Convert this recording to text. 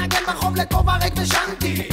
מנגן ברחוב לכובע ריק ושנתי.